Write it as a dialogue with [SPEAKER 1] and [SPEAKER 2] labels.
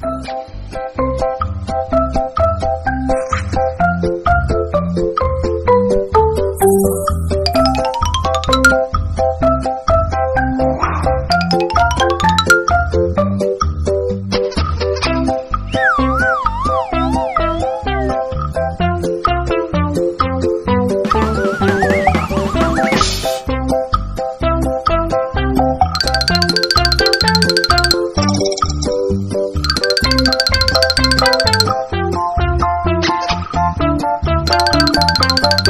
[SPEAKER 1] Thank you. Música